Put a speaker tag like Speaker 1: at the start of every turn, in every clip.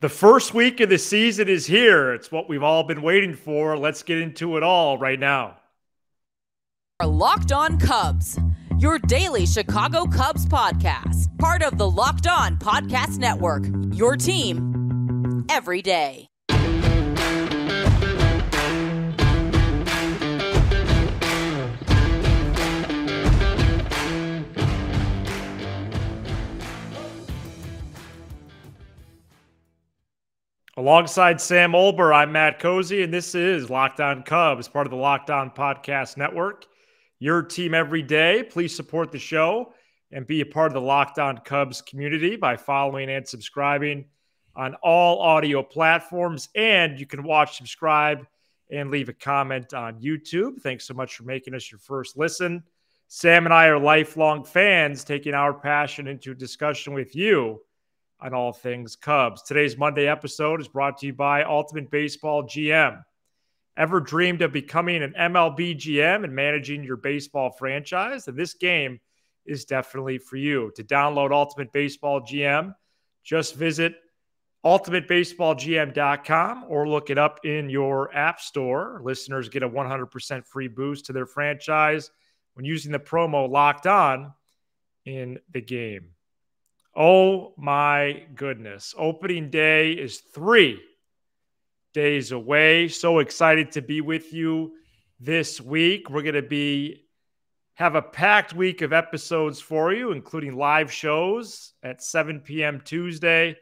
Speaker 1: The first week of the season is here. It's what we've all been waiting for. Let's get into it all right now.
Speaker 2: Locked On Cubs, your daily Chicago Cubs podcast, part of the Locked On Podcast Network. Your team every day.
Speaker 1: Alongside Sam Olbur, I'm Matt Cozzi, and this is Locked On Cubs, part of the Locked On Podcast Network. Your team every day. Please support the show and be a part of the Locked On Cubs community by following and subscribing on all audio platforms. And you can watch, subscribe, and leave a comment on YouTube. Thanks so much for making us your first listen. Sam and I are lifelong fans, taking our passion into discussion with you on all things Cubs. Today's Monday episode is brought to you by Ultimate Baseball GM. Ever dreamed of becoming an MLB GM and managing your baseball franchise? And this game is definitely for you. To download Ultimate Baseball GM, just visit ultimatebaseballgm.com or look it up in your app store. Listeners get a 100% free boost to their franchise when using the promo locked on in the game. Oh my goodness. Opening day is three days away. So excited to be with you this week. We're going to be have a packed week of episodes for you, including live shows at 7 p.m. Tuesday,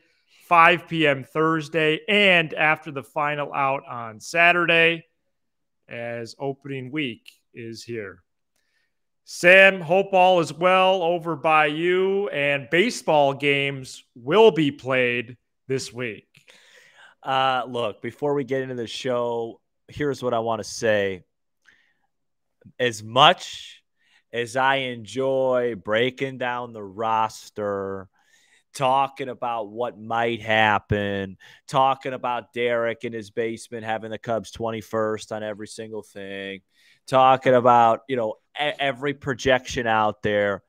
Speaker 1: 5 p.m. Thursday, and after the final out on Saturday, as opening week is here. Sam, hope all is well over by you, and baseball games will be played this week.
Speaker 3: Uh, look, before we get into the show, here's what I want to say. As much as I enjoy breaking down the roster, talking about what might happen, talking about Derek in his basement having the Cubs 21st on every single thing, talking about, you know, every projection out there.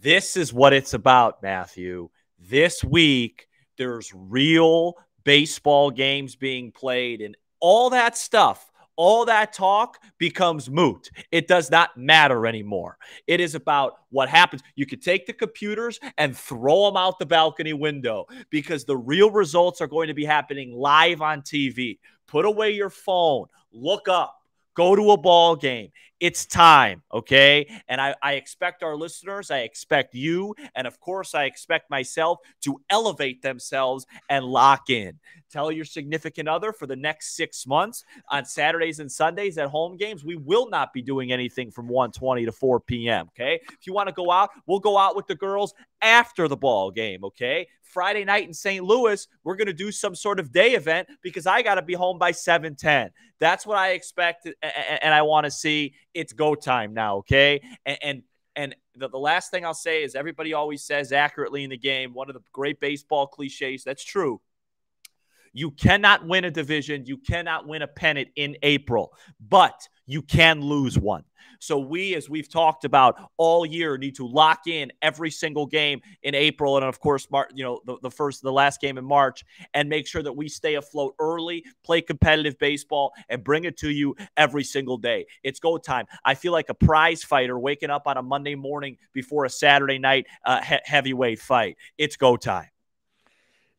Speaker 3: This is what it's about, Matthew. This week, there's real baseball games being played, and all that stuff, all that talk becomes moot. It does not matter anymore. It is about what happens. You could take the computers and throw them out the balcony window because the real results are going to be happening live on TV. Put away your phone, look up Go to a ball game. It's time, okay? And I, I expect our listeners, I expect you, and of course, I expect myself to elevate themselves and lock in. Tell your significant other for the next six months on Saturdays and Sundays at home games, we will not be doing anything from 1:20 to 4 p.m. Okay. If you want to go out, we'll go out with the girls after the ball game. Okay. Friday night in St. Louis, we're going to do some sort of day event because I got to be home by 7:10. That's what I expect and I want to see. It's go time now, okay? And and, and the, the last thing I'll say is everybody always says accurately in the game, one of the great baseball cliches, that's true. You cannot win a division, you cannot win a pennant in April, but you can lose one. So we, as we've talked about all year, need to lock in every single game in April, and of course, Mar- you know the, the first, the last game in March, and make sure that we stay afloat early, play competitive baseball, and bring it to you every single day. It's go time. I feel like a prize fighter waking up on a Monday morning before a Saturday night uh, he- heavyweight fight. It's go time.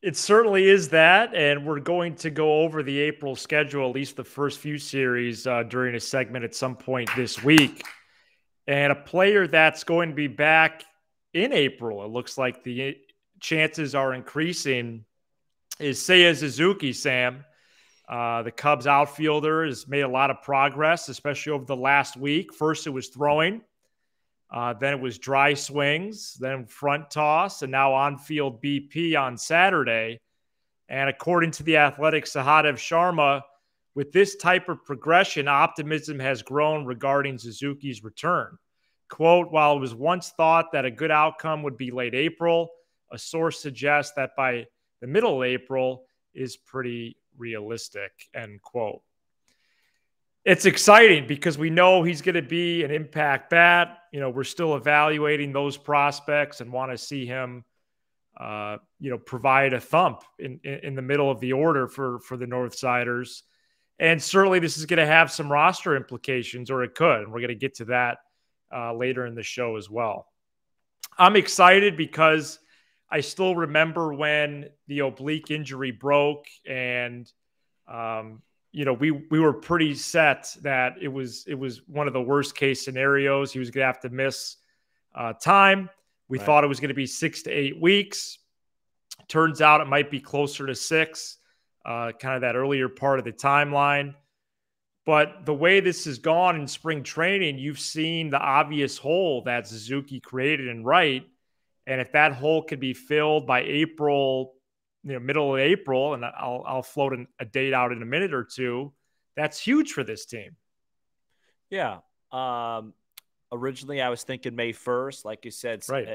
Speaker 1: It certainly is that, and we're going to go over the April schedule, at least the first few series, uh, during a segment at some point this week. And a player that's going to be back in April, it looks like the chances are increasing, is Seiya Suzuki, Sam. Uh, the Cubs outfielder has made a lot of progress, especially over the last week. First, it was throwing. Uh, then it was dry swings, then front toss, and now on field BP on Saturday. And according to the athletic Sahadev Sharma, with this type of progression, optimism has grown regarding Suzuki's return. Quote, while it was once thought that a good outcome would be late April, a source suggests that by the middle of April is pretty realistic, end quote it's exciting because we know he's going to be an impact bat. You know, we're still evaluating those prospects and want to see him uh, you know, provide a thump in, in, in the middle of the order for for the Northsiders. And certainly, this is going to have some roster implications, or it could. And we're going to get to that uh, later in the show as well. I'm excited because I still remember when the oblique injury broke, and um, you know we we were pretty set that it was it was one of the worst case scenarios. He was going to have to miss uh, time. We right. thought it was going to be six to eight weeks. Turns out it might be closer to six, uh, kind of that earlier part of the timeline. But the way this has gone in spring training, you've seen the obvious hole that Suzuki created in right. And if that hole could be filled by April, you know, middle of April, and I'll, I'll float an, a date out in a minute or two, that's huge for this team.
Speaker 3: Yeah. Um, originally I was thinking May 1st, like you said,
Speaker 1: right.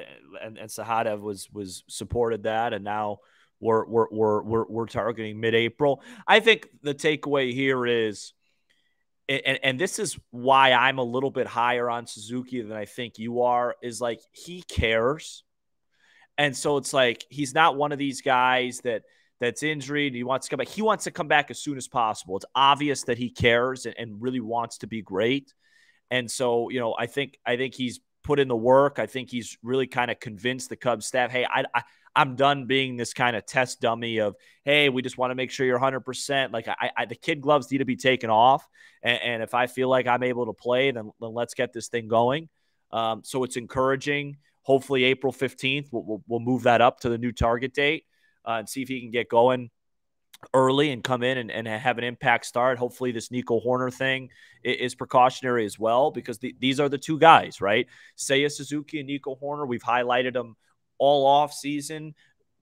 Speaker 3: and, and Sahadev was, was supported that. And now we're, we're, we're, we're, we're targeting mid April. I think the takeaway here is, and, and this is why I'm a little bit higher on Suzuki than I think you are, is like he cares. And so it's like he's not one of these guys that that's injured. He wants to come back. He wants to come back as soon as possible. It's obvious that he cares and, and really wants to be great. And so, you know, I think I think he's put in the work. I think he's really kind of convinced the Cubs staff, hey, I, I I'm done being this kind of test dummy of, hey, we just want to make sure you're 100%. Like, I, I the kid gloves need to be taken off. And, and, if I feel like I'm able to play, then, then let's get this thing going. Um, so it's encouraging. Hopefully, April 15th, we'll, we'll, we'll, move that up to the new target date uh, and see if he can get going early and come in and, and have an impact start. Hopefully, this Nico Hoerner thing is, precautionary as well because the, these are the two guys, right? Seiya Suzuki and Nico Hoerner. We've highlighted them all off season.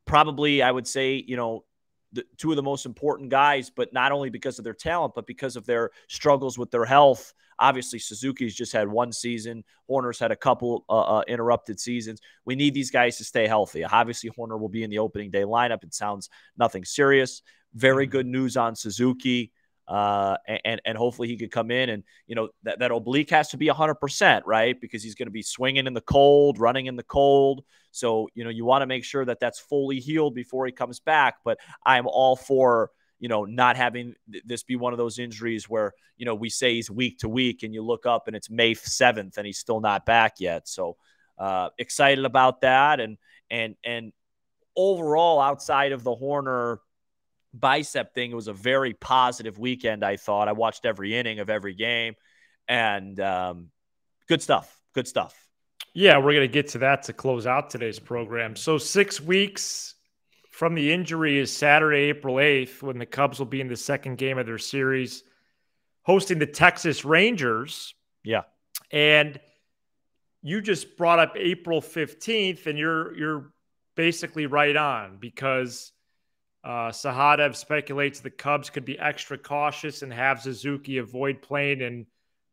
Speaker 3: Probably, I would say, you know, the, two of the most important guys, but not only because of their talent, but because of their struggles with their health. Obviously, Suzuki's just had one season. Hoerner's had a couple uh, uh, interrupted seasons. We need these guys to stay healthy. Obviously, Hoerner will be in the opening day lineup. It sounds nothing serious. Very mm-hmm. good news on Suzuki uh, and and hopefully he could come in and you know that, that oblique has to be 100% right because he's going to be swinging in the cold running in the cold so you know you want to make sure that that's fully healed before he comes back but i'm all for you know not having this be one of those injuries where you know we say he's week to week and you look up and it's may 7th and he's still not back yet so uh, excited about that and and and overall outside of the Hoerner bicep thing. It was a very positive weekend, I thought. I watched every inning of every game and um, good stuff. Good stuff.
Speaker 1: Yeah, we're going to get to that to close out today's program. So, six weeks from the injury is Saturday, April 8th, when the Cubs will be in the second game of their series hosting the Texas Rangers.
Speaker 3: Yeah.
Speaker 1: And you just brought up April 15th, and you're you're basically right on because uh, Sahadev speculates the Cubs could be extra cautious and have Suzuki avoid playing in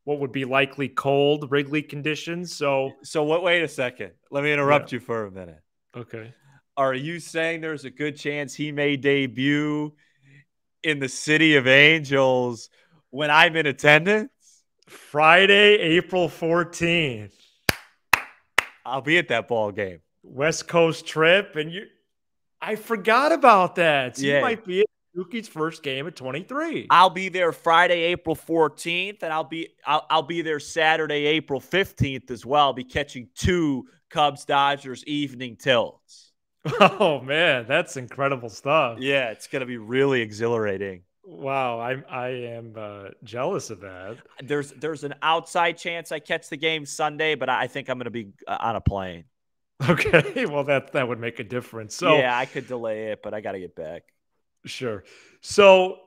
Speaker 1: what would be likely cold Wrigley conditions. So,
Speaker 3: so what? Wait a second. Let me interrupt yeah. you for a minute.
Speaker 1: Okay.
Speaker 3: Are you saying there's a good chance he may debut in the City of Angels when I'm in attendance?
Speaker 1: Friday, April 14th.
Speaker 3: I'll be at that ball game.
Speaker 1: West Coast trip, and you I forgot about that. So yeah. You might be at first game at 23.
Speaker 3: I'll be there Friday, April 14th, and I'll be I'll, I'll be there Saturday, April 15th as well. I'll be catching two Cubs Dodgers evening tilts.
Speaker 1: Oh man, that's incredible stuff.
Speaker 3: Yeah, it's gonna be really exhilarating.
Speaker 1: Wow, I'm I am uh, jealous of that.
Speaker 3: There's there's an outside chance I catch the game Sunday, but I think I'm gonna be uh, on a plane.
Speaker 1: Okay, well that that would make a difference. So
Speaker 3: yeah, I could delay it, but I got to get back.
Speaker 1: Sure. So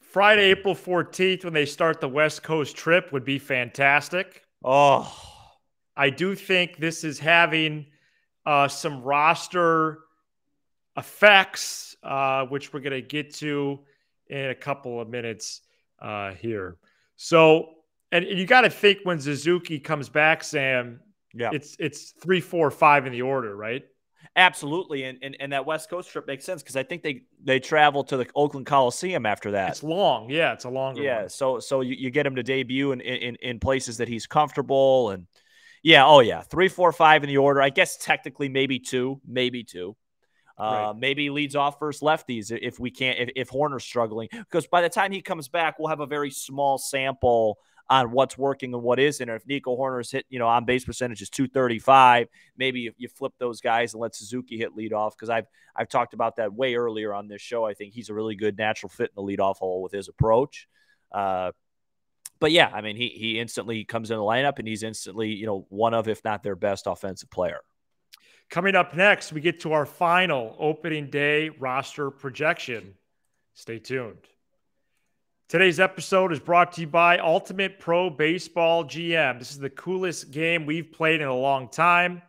Speaker 1: Friday, April fourteenth, when they start the West Coast trip, would be fantastic.
Speaker 3: Oh,
Speaker 1: I do think this is having uh, some roster effects, uh, which we're going to get to in a couple of minutes uh, here. So, and you got to think when Suzuki comes back, Sam,
Speaker 3: yeah.
Speaker 1: It's it's three, four, five in the order, right?
Speaker 3: Absolutely. And and, and that West Coast trip makes sense because I think they they travel to the Oakland Coliseum after that.
Speaker 1: It's long. Yeah, it's a longer
Speaker 3: Yeah.
Speaker 1: One.
Speaker 3: So so you, you get him to debut in, in in places that he's comfortable and yeah, oh yeah. Three, four, five in the order. I guess technically maybe two, maybe two. Uh, right. Maybe leads off first lefties if we can't, if, if Hoerner's struggling. Because by the time he comes back, we'll have a very small sample on what's working and what isn't. If Nico Hoerner's hit, you know, on base percentage is 235, maybe you, you flip those guys and let Suzuki hit lead off. Because I've I've talked about that way earlier on this show. I think he's a really good natural fit in the leadoff hole with his approach. Uh, but yeah, I mean, he he instantly comes in the lineup and he's instantly, you know, one of, if not their best offensive player.
Speaker 1: Coming up next, we get to our final opening day roster projection. Stay tuned. Today's episode is brought to you by Ultimate Pro Baseball GM. This is the coolest game we've played in a long time.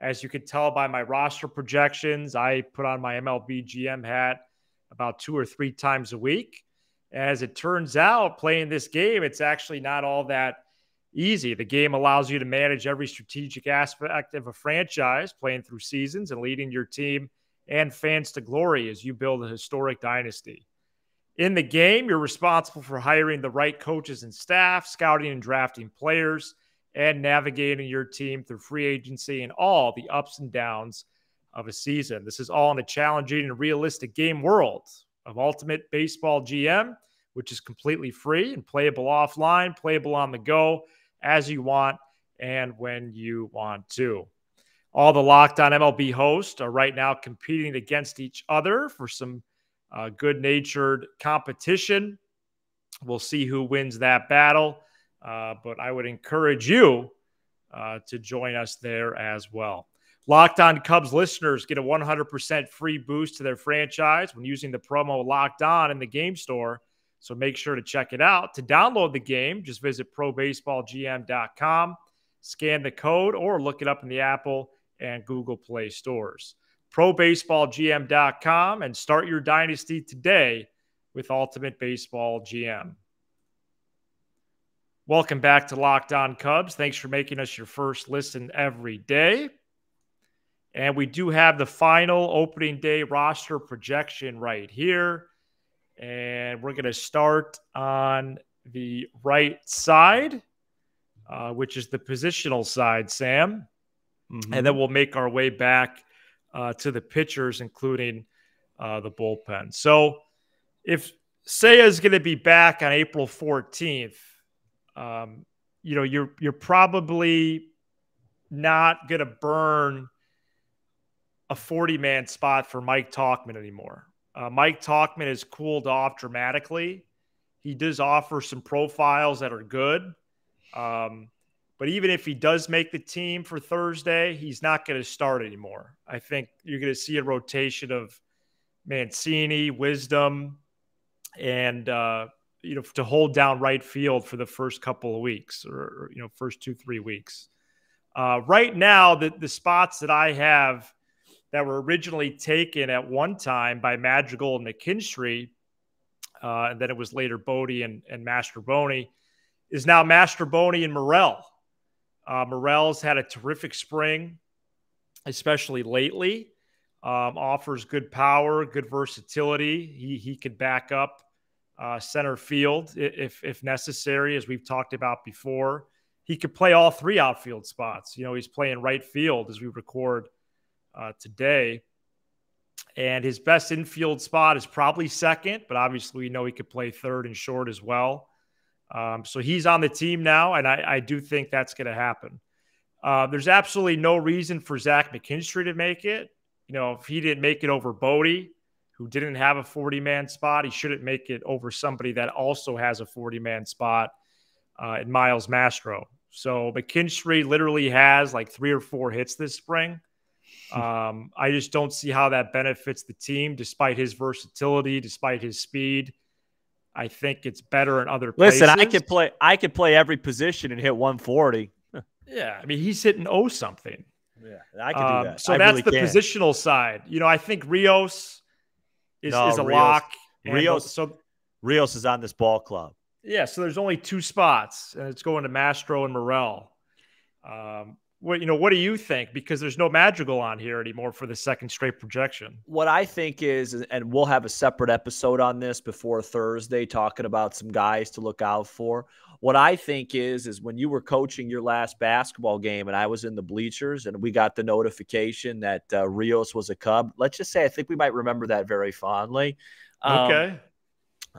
Speaker 1: As you can tell by my roster projections, I put on my MLB GM hat about two or three times a week. As it turns out, playing this game, it's actually not all that easy. The game allows you to manage every strategic aspect of a franchise, playing through seasons and leading your team and fans to glory as you build a historic dynasty. In the game, you're responsible for hiring the right coaches and staff, scouting and drafting players, and navigating your team through free agency and all the ups and downs of a season. This is all in a challenging and realistic game world of Ultimate Baseball GM, which is completely free and playable offline, playable on the go as you want and when you want to. All the Locked On MLB hosts are right now competing against each other for some uh, good natured competition. We'll see who wins that battle, uh, but I would encourage you uh, to join us there as well. Locked On Cubs listeners get a 100% free boost to their franchise when using the promo Locked On in the game store so make sure to check it out. To download the game, just visit probaseballgm.com, scan the code, or look it up in the Apple and Google Play stores. Probaseballgm.com and start your dynasty today with Ultimate Baseball GM. Welcome back to Locked On Cubs. Thanks for making us your first listen every day. And we do have the final opening day roster projection right here. And we're going to start on the right side, uh, which is the positional side, Sam. Mm-hmm. And then we'll make our way back uh, to the pitchers, including uh, the bullpen. So if Seiya is going to be back on April 14th, um, you know, you're you're probably not going to burn a 40 man spot for Mike Tauchman anymore. Uh, Mike Tauchman has cooled off dramatically. He does offer some profiles that are good. Um, but even if he does make the team for Thursday, he's not going to start anymore. I think you're going to see a rotation of Mancini, Wisdom, and uh, you know to hold down right field for the first couple of weeks, or, you know first two three weeks. Uh, right now, the the spots that I have that were originally taken at one time by Madrigal and McKinstry, uh, and then it was later Bote and, and Mastrobuoni, is now Mastrobuoni and Morel. Uh, Morel's had a terrific spring, especially lately. Um, offers good power, good versatility. He he could back up uh, center field if if necessary, as we've talked about before. He could play all three outfield spots. You know, he's playing right field as we record uh, today. And his best infield spot is probably second, but obviously we know he could play third and short as well. Um, so he's on the team now, and I, I do think that's going to happen. Uh, there's absolutely no reason for Zach McKinstry to make it. You know, if he didn't make it over Bote, who didn't have a 40 man spot, he shouldn't make it over somebody that also has a 40 man spot uh, in Miles Mastro. So McKinstry literally has like three or four hits this spring. Um, I just don't see how that benefits the team, despite his versatility, despite his speed. I think it's better in other
Speaker 3: Listen, places. I could play. I could play every position and hit 140.
Speaker 1: yeah, I mean he's hitting oh something.
Speaker 3: Yeah, I can um, do that.
Speaker 1: So I that's really the can. positional side. You know, I think Rios is, no, is a Rios, lock.
Speaker 3: Rios. So Rios is on this ball club.
Speaker 1: Yeah, so there's only two spots, and it's going to Mastro and Morel. Um, what you know, what do you think? Because there's no Madrigal on here anymore for the second straight projection.
Speaker 3: What I think is, and we'll have a separate episode on this before Thursday, talking about some guys to look out for. What I think is, is when you were coaching your last basketball game, and I was in the bleachers, and we got the notification that uh, Rios was a Cub. Let's just say I think we might remember that very fondly.
Speaker 1: Um, okay.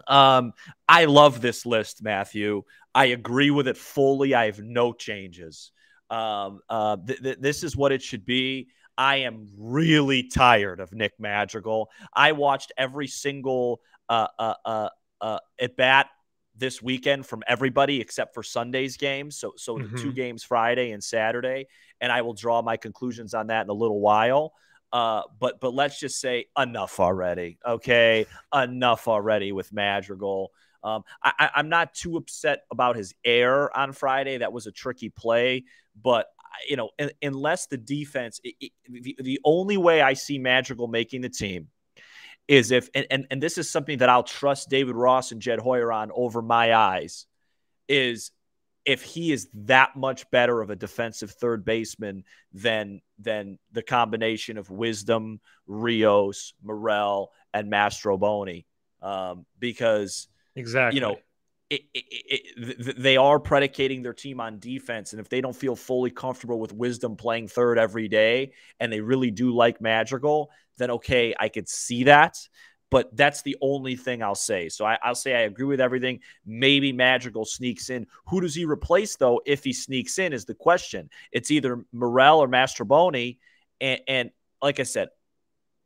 Speaker 3: Um, I love this list, Matthew. I agree with it fully. I have no changes. Um, uh, th- th- this is what it should be. I am really tired of Nick Madrigal. I watched every single uh, uh, uh, uh, at bat this weekend from everybody except for Sunday's games. So, so mm-hmm. the two mm-hmm. games Friday and Saturday, and I will draw my conclusions on that in a little while. Uh, but but let's just say enough already. Okay, enough already with Madrigal. Um, I, am not too upset about his air on Friday. That was a tricky play, but you know, unless the defense, it, it, the, the only way I see Madrigal making the team is if, and, and, and this is something that I'll trust David Ross and Jed Hoyer on over my eyes, is if he is that much better of a defensive third baseman than than the combination of Wisdom, Rios, Morel, and Mastrobuoni, um, because
Speaker 1: exactly
Speaker 3: you know it, it, it, they are predicating their team on defense, and if they don't feel fully comfortable with Wisdom playing third every day, and they really do like Madrigal, then okay, I could see that but that's the only thing I'll say. So I, will say I agree with everything. Maybe Madrigal sneaks in. Who does he replace, though, if he sneaks in, is the question. It's either Morel or Mastrobuoni. And, and like I said,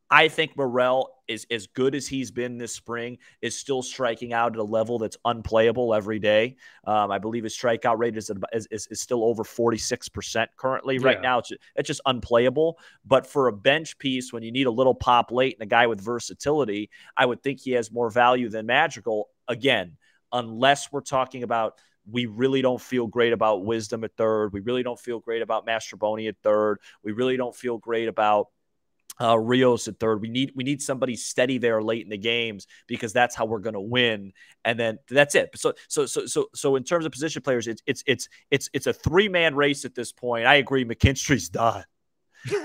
Speaker 3: I think Morel is as good as he's been this spring, is still striking out at a level that's unplayable every day. Um, I believe his strikeout rate is, is, is still over 46% currently. Yeah. Right now, it's, it's just unplayable. But for a bench piece, when you need a little pop late and a guy with versatility, I would think he has more value than Madrigal Again, unless we're talking about we really don't feel great about Wisdom at third. We really don't feel great about Mastrobuoni at third. We really don't feel great about uh, Rios at third. We need we need somebody steady there late in the games because that's how we're going to win. And then that's it. So so so so so in terms of position players, it's it's it's it's it's a three man race at this point. I agree. McKinstry's done.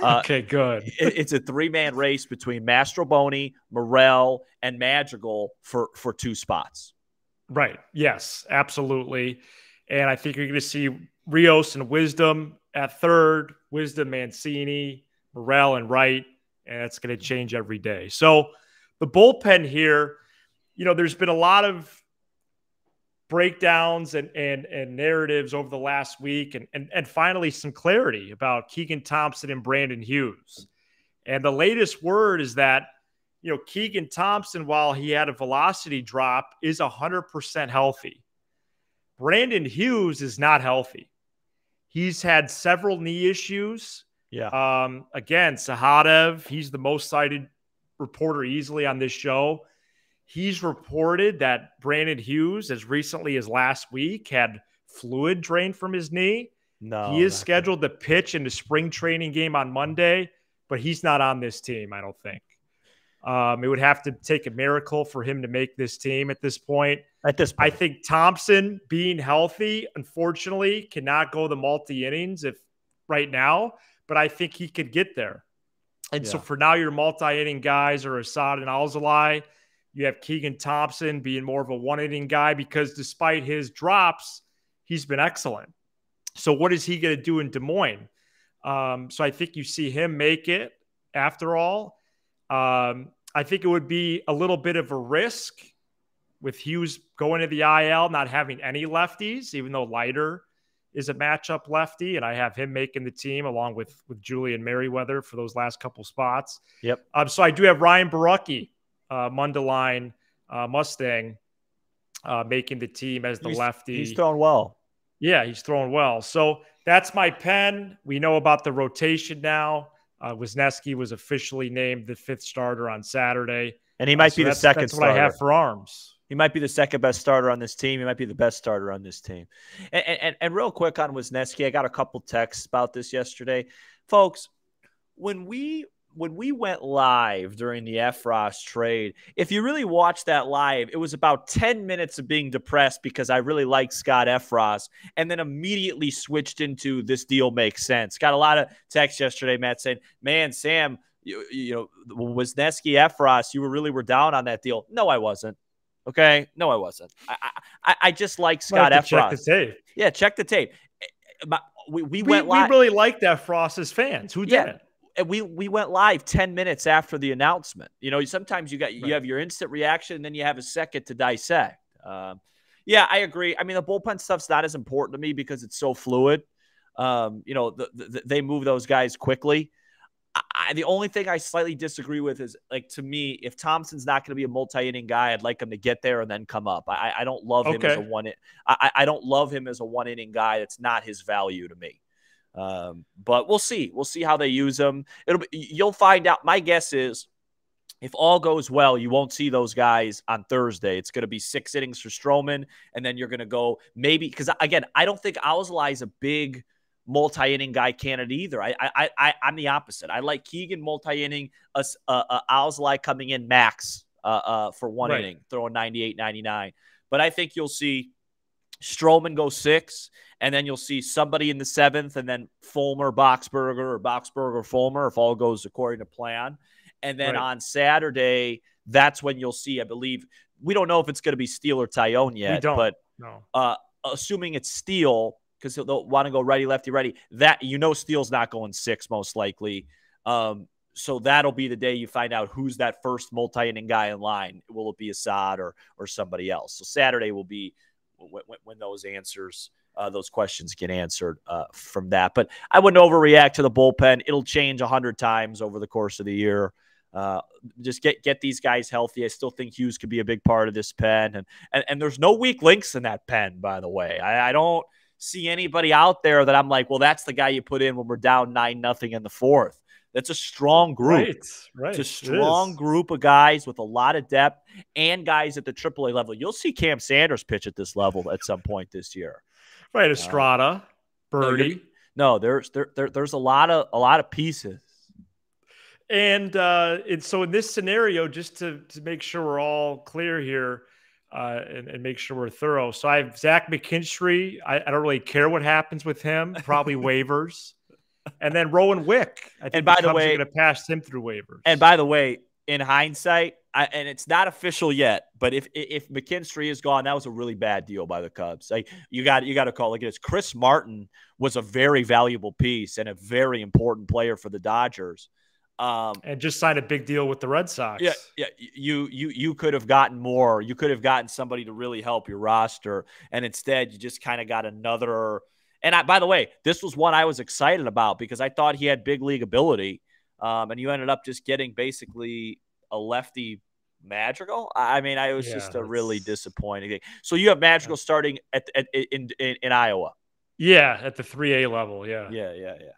Speaker 1: Uh, okay, good.
Speaker 3: it, it's a three man race between Mastrobuoni, Morel, and Madrigal for for two spots.
Speaker 1: Right. Yes, absolutely. And I think you're going to see Rios and Wisdom at third, Wisdom, Mancini, Morel, and right and it's going to change every day. So the bullpen here, you know, there's been a lot of breakdowns and and and narratives over the last week and and, and finally some clarity about Keegan Thompson and Brandon Hughes. And the latest word is that you know Keegan Thompson while he had a velocity drop is 100% healthy. Brandon Hughes is not healthy. He's had several knee issues.
Speaker 3: Yeah.
Speaker 1: Um, again, Sahadev, he's the most cited reporter easily on this show. He's reported that Brandon Hughes, as recently as last week, had fluid drained from his knee.
Speaker 3: No,
Speaker 1: he is scheduled to pitch in the spring training game on Monday, but he's not on this team, I don't think. Um, it would have to take a miracle for him to make this team at this point.
Speaker 3: At this point.
Speaker 1: I think Thompson being healthy, unfortunately, cannot go the multi innings if right now but I think he could get there. And yeah. so for now, your multi inning guys are Assad and Alzolay. You have Keegan Thompson being more of a one inning guy because despite his drops, he's been excellent. So what is he going to do in Des Moines? Um, so I think you see him make it after all. Um, I think it would be a little bit of a risk with Hughes going to the IL, not having any lefties, even though Leiter is a matchup lefty, and I have him making the team along with with Julian Merryweather for those last couple spots.
Speaker 3: Yep.
Speaker 1: Um, so I do have Ryan Borucki, uh, Mundelein uh, Mustang, uh, making the team as the
Speaker 3: he's,
Speaker 1: lefty.
Speaker 3: He's throwing well.
Speaker 1: Yeah, he's throwing well. So that's my pen. We know about the rotation now. Uh, Wesneski was officially named the fifth starter on Saturday,
Speaker 3: and he might uh, so be the second.
Speaker 1: That's
Speaker 3: starter.
Speaker 1: what I have for arms.
Speaker 3: He might be the second best starter on this team. He might be the best starter on this team. And, and, and real quick on Wesneski, I got a couple texts about this yesterday. Folks, when we when we went live during the Effross trade, if you really watch that live, it was about 10 minutes of being depressed because I really like Scott Effross and then immediately switched into this deal makes sense. Got a lot of texts yesterday, Matt, saying, man, Sam, you, you know, Wesneski Effross, you really were down on that deal. No, I wasn't. Okay. No, I wasn't. I, I, I just like Scott Effross.
Speaker 1: Check the tape.
Speaker 3: Yeah, check the tape. Eh, we, we, we went
Speaker 1: live. We really liked Effross as fans. Who yeah. didn't?
Speaker 3: we we went live 10 minutes after the announcement. You know, sometimes you got you have your instant reaction and then you have a second to dissect. Um, yeah, I agree. I mean, the bullpen stuff's not as important to me because it's so fluid. Um, you know, the, the, they move those guys quickly. I, the only thing I slightly disagree with is like to me, if Thompson's not going to be a multi-inning guy, I'd like him to get there and then come up. I, I don't love him as a one. I, I don't love him as a one-inning guy. That's not his value to me. Um, but we'll see. We'll see how they use him. It'll be, you'll find out. My guess is if all goes well, you won't see those guys on Thursday. It's going to be six innings for Stroman, and then you're going to go maybe because again, I don't think Alzolay is a big multi-inning guy candidate either. I, I, I, I'm the opposite. I like Keegan multi-inning, uh, uh, Alzolay coming in max uh, uh, for one right. inning, throwing 98, 99. But I think you'll see Stroman go six, and then you'll see somebody in the seventh, and then Fulmer, Boxberger, or Boxberger, Fulmer, if all goes according to plan. And then right. on Saturday, that's when you'll see, I believe, we don't know if it's going to be Steele or Taillon yet, but
Speaker 1: no.
Speaker 3: uh, assuming it's Steele, because they'll want to go righty, lefty, righty, that you know Steele's not going six most likely. Um, so that'll be the day you find out who's that first multi-inning guy in line. Will it be Assad or or somebody else? So Saturday will be when, when those answers, uh, those questions get answered uh, from that. But I wouldn't overreact to the bullpen. It'll change a hundred times over the course of the year. Uh, just get get these guys healthy. I still think Hughes could be a big part of this pen, and and, and there's no weak links in that pen. By the way, I, I don't see anybody out there that I'm like, well, that's the guy you put in when we're down nine nothing in the fourth. That's a strong group.
Speaker 1: Right, right.
Speaker 3: It's a strong it group of guys with a lot of depth and guys at the AAA level. You'll see Cam Sanders pitch at this level at some point this year.
Speaker 1: Right, Estrada, uh, Birdie.
Speaker 3: No, there's there, there there's a lot of a lot of pieces.
Speaker 1: And uh, and so in this scenario, just to to make sure we're all clear here, uh, and, and, make sure we're thorough. So I have Zach McKinstry. I, I don't really care what happens with him. Probably waivers and then Rowan Wick. I think
Speaker 3: and by the, the way,
Speaker 1: going to pass him through waivers.
Speaker 3: And by the way, in hindsight, I, and it's not official yet, but if if McKinstry is gone, that was a really bad deal by the Cubs. Like you got you got to call it this. Chris Martin was a very valuable piece and a very important player for the Dodgers.
Speaker 1: Um, and just signed a big deal with the Red Sox.
Speaker 3: Yeah, yeah. You you you could have gotten more. You could have gotten somebody to really help your roster, and instead you just kind of got another and I, by the way, this was one I was excited about because I thought he had big league ability. Um, and you ended up just getting basically a lefty Madrigal. I mean, I was yeah, just a really disappointing thing. So you have Madrigal starting at, at in, in, in Iowa.
Speaker 1: Yeah, at the three A level. Yeah.
Speaker 3: Yeah, yeah, yeah, yeah.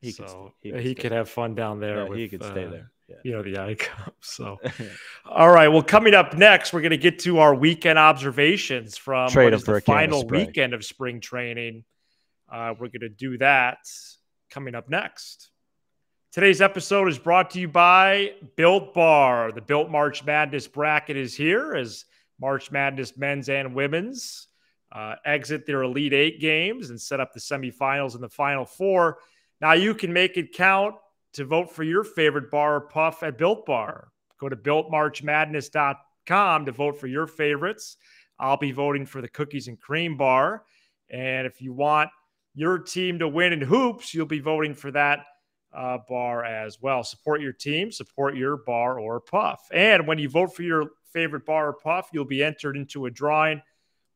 Speaker 1: He so could, he, he could have fun down there.
Speaker 3: Yeah, with, he could stay uh, there.
Speaker 1: Yeah. You know the icon. So, all right. Well, coming up next, we're going to get to our weekend observations from Trade the final weekend of spring training. Uh, we're going to do that coming up next. Today's episode is brought to you by Built Bar. The Built March Madness bracket is here as March Madness men's and women's uh, exit their Elite Eight games and set up the semifinals and the Final Four. Now you can make it count to vote for your favorite bar or puff at Built Bar. Go to builtmarchmadness.com to vote for your favorites. I'll be voting for the cookies and cream bar. And if you want your team to win in hoops, you'll be voting for that uh, bar as well. Support your team, support your bar or puff. And when you vote for your favorite bar or puff, you'll be entered into a drawing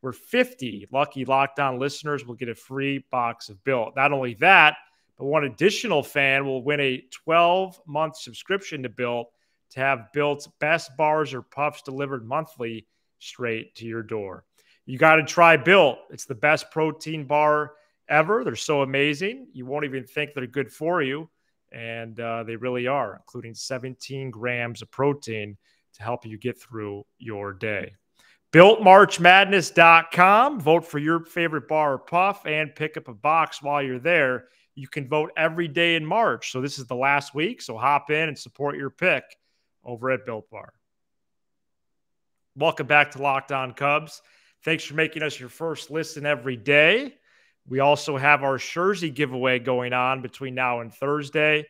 Speaker 1: where 50 lucky lockdown listeners will get a free box of Built. Not only that, but one additional fan will win a 12 month subscription to Built to have Built's best bars or puffs delivered monthly straight to your door. You got to try Built. It's the best protein bar ever. They're so amazing. You won't even think they're good for you. And uh, they really are, including 17 grams of protein to help you get through your day. BuiltMarchMadness.com. Vote for your favorite bar or puff and pick up a box while you're there You can vote every day in March. So this is the last week. So hop in and support your pick over at Built Bar. Welcome back to Locked On Cubs. Thanks for making us your first listen every day. We also have our jersey giveaway going on between now and Thursday.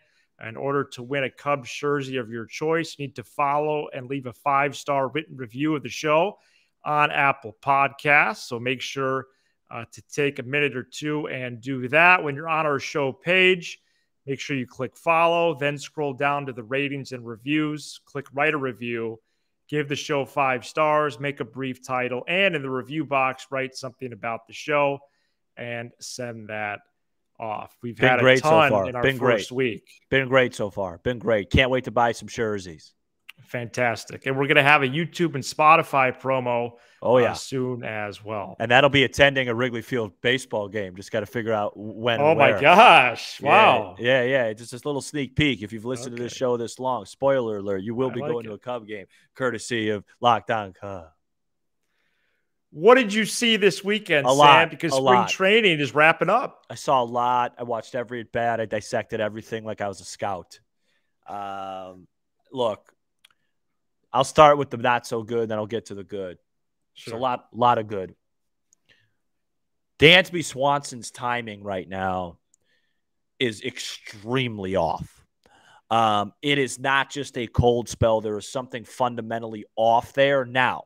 Speaker 1: In order to win a Cubs jersey of your choice, you need to follow and leave a five star written review of the show on Apple Podcasts. So make sure uh, to take a minute or two and do that. When you're on our show page, make sure you click follow, then scroll down to the ratings and reviews, click write a review, give the show five stars, make a brief title, and in the review box, write something about the show and send that off. We've Been had a ton so far. in our Been first great. week.
Speaker 3: Been great so far. Been great. Can't wait to buy some jerseys.
Speaker 1: Fantastic. And we're going to have a YouTube and Spotify promo
Speaker 3: oh yeah
Speaker 1: uh, soon as well.
Speaker 3: And that'll be attending a Wrigley Field baseball game. Just got to figure out when
Speaker 1: Oh my gosh. Wow.
Speaker 3: Yeah, yeah, yeah. Just this little sneak peek if you've listened okay. to this show this long. Spoiler alert, you will be like going it. to a Cub game courtesy of Locked On Cub.
Speaker 1: What did you see this weekend, a Sam? Lot, because spring lot. training is wrapping up.
Speaker 3: I saw a lot. I watched every at bat. I dissected everything like I was a scout. Um, look, I'll start with the not so good, then I'll get to the good. Sure. It's a lot, lot of good. Dansby Swanson's timing right now is extremely off. Um, it is not just a cold spell. There is something fundamentally off there. Now,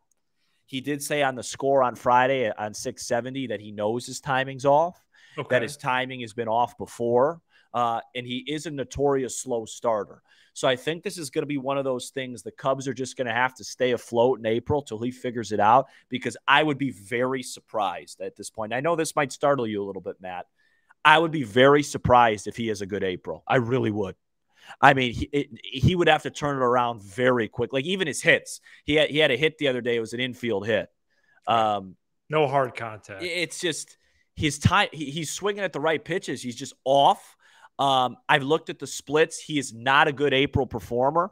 Speaker 3: he did say on the score on Friday on 670 that he knows his timing's off, okay. that his timing has been off before, uh, and he is a notorious slow starter. So I think this is going to be one of those things the Cubs are just going to have to stay afloat in April till he figures it out because I would be very surprised at this point. I know this might startle you a little bit, Matt. I would be very surprised if he has a good April. I really would. I mean, he, it, he would have to turn it around very quick. Like even his hits, he had he had a hit the other day. It was an infield hit. Um,
Speaker 1: no hard contact.
Speaker 3: It's just his time. He, he's swinging at the right pitches. He's just off. Um, I've looked at the splits. He is not a good April performer.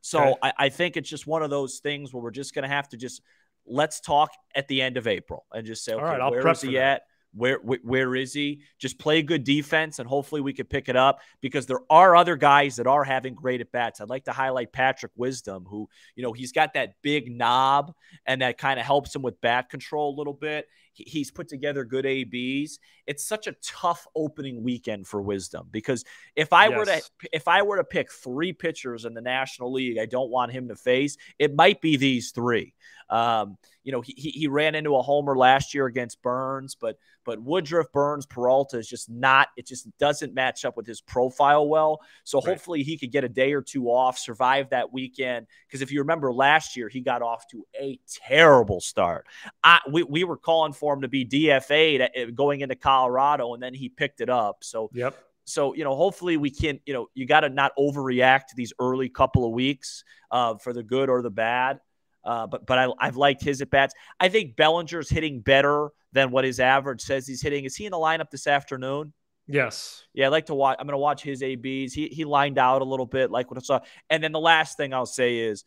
Speaker 3: So okay. I, I, think it's just one of those things where we're just going to have to just let's talk at the end of April and just say, okay, right, where is he at? Where, where, where is he? Just play good defense, and hopefully we could pick it up because there are other guys that are having great at bats. I'd like to highlight Patrick Wisdom, who you know he's got that big knob, and that kind of helps him with bat control a little bit he's put together good ABs. It's such a tough opening weekend for Wisdom because if I yes. were to if I were to pick three pitchers in the National League, I don't want him to face. It might be these three. Um, you know, he, he ran into a homer last year against Burnes, but but Woodruff, Burnes, Peralta is just not. It just doesn't match up with his profile well. So right. hopefully he could get a day or two off, survive that weekend. Because if you remember last year, he got off to a terrible start. I we, we were calling for him to be DFA'd uh, going into Colorado, and then he picked it up. So
Speaker 1: yep
Speaker 3: so you know hopefully we can you know you got to not overreact to these early couple of weeks uh, for the good or the bad uh, but but I, I've liked his at bats. I think Bellinger's hitting better than what his average says he's hitting. Is he in the lineup this afternoon?
Speaker 1: Yes.
Speaker 3: Yeah, I like to watch. I'm going to watch his ABs. He he lined out a little bit, like what I saw. And then the last thing I'll say is,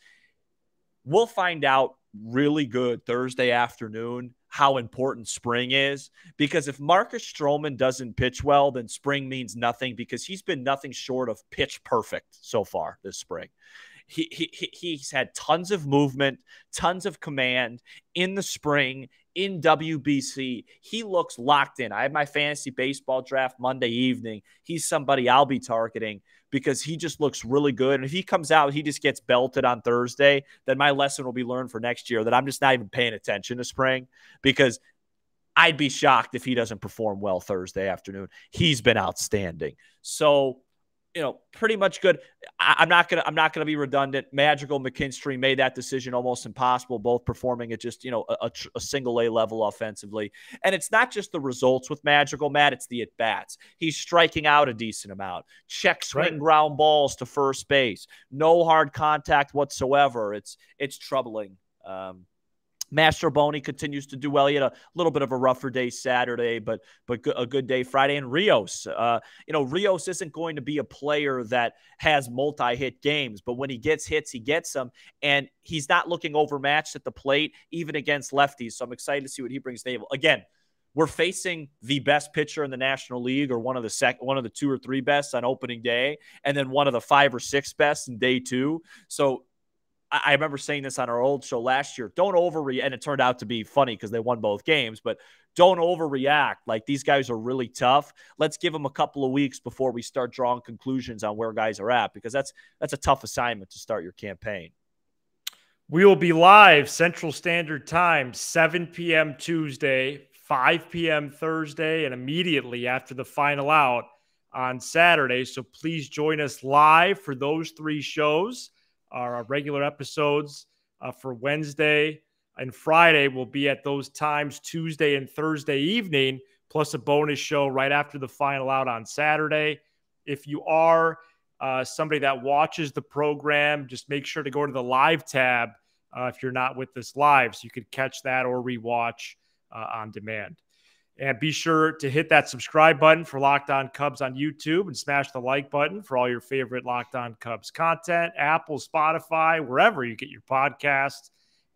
Speaker 3: we'll find out really good Thursday afternoon how important spring is because if Marcus Stroman doesn't pitch well, then spring means nothing because he's been nothing short of pitch perfect so far this spring. He, he, he's had tons of movement, tons of command in the spring in WBC. He looks locked in. I have my fantasy baseball draft Monday evening. He's somebody I'll be targeting because he just looks really good. And if he comes out, he just gets belted on Thursday, then my lesson will be learned for next year that I'm just not even paying attention to spring because I'd be shocked if he doesn't perform well Thursday afternoon. He's been outstanding. So you know, pretty much good. I, am not gonna I'm not gonna be redundant. Madrigal McKinstry made that decision almost impossible, both performing at just you know a, a single A level offensively. And it's not just the results with Madrigal Matt. It's the at bats. He's striking out a decent amount. Check swing right. ground balls to first base. No hard contact whatsoever. It's it's troubling. Um, Mastrobuoni continues to do well. He had a little bit of a rougher day Saturday, but but a good day Friday. And Rios, uh, you know, Rios isn't going to be a player that has multi-hit games, but when he gets hits, he gets them, and he's not looking overmatched at the plate, even against lefties. So I'm excited to see what he brings to the table. Again, we're facing the best pitcher in the National League or one of the sec one of the two or three best on opening day and then one of the five or six best in day 2. So I remember saying this on our old show last year. Don't overreact, and it turned out to be funny because they won both games. But don't overreact. Like these guys are really tough. Let's give them a couple of weeks before we start drawing conclusions on where guys are at because that's that's a tough assignment to start your campaign.
Speaker 1: We will be live Central Standard Time, 7 p.m. Tuesday, 5 p.m. Thursday, and immediately after the final out on Saturday. So please join us live for those three shows our regular episodes uh, for Wednesday and Friday will be at those times, Tuesday and Thursday evening, plus a bonus show right after the final out on Saturday. If you are uh, somebody that watches the program, just make sure to go to the live tab uh, if you're not with us live, so you could catch that or rewatch uh, on demand. And be sure to hit that subscribe button for Locked On Cubs on YouTube and smash the like button for all your favorite Locked On Cubs content, Apple, Spotify, wherever you get your podcasts.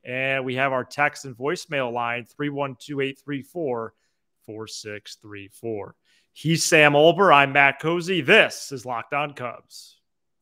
Speaker 1: And we have our text and voicemail line 312 834 4634. He's Sam Olbur. I'm Matt Cozzi. This is Locked On Cubs.